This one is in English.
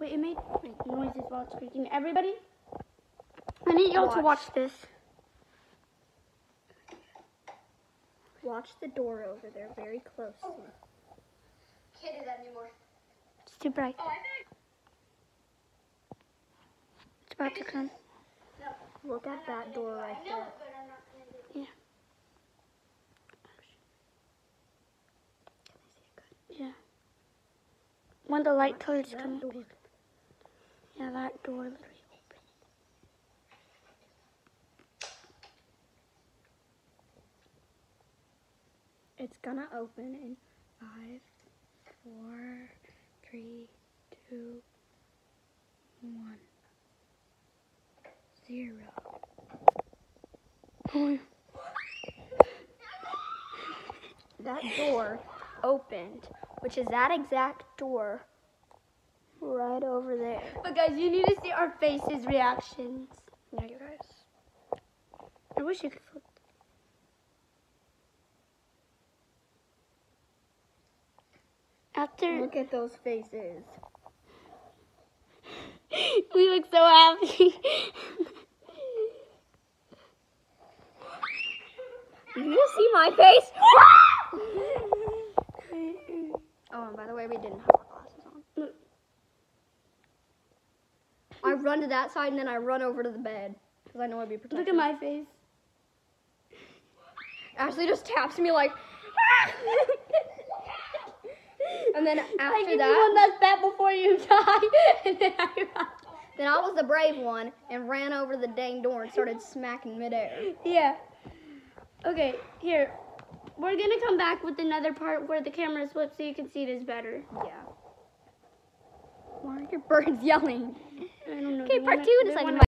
Wait, it made like, noises while it's creaking. Everybody, I need y'all to Watch. watch this. Watch the door over there very closely. Oh. Can't do that anymore. It's too bright. Oh, I think. It's about to come. No. Look at that door right I there. but I'm not gonna do it. Yeah. When the light colors That come. Yeah, that door literally opened. It's gonna open in five, four, three, two, one, zero. That door opened, which is that exact door right over there. But guys, you need to see our faces reactions. Yeah, you guys. I wish you could flip. After Look at those faces. we look so happy. Did you see my face? oh, and by the way, we didn't I run to that side and then I run over to the bed because I know I'd be protected. look at my face. Ashley just taps me like. and then after you that, one last bet before you die, and then I run. then I was the brave one and ran over the dang door and started smacking midair. Yeah. Okay, here. We're gonna come back with another part where the camera flips so you can see this better. Yeah. Why are your birds yelling? I don't know. Okay, part two in a second.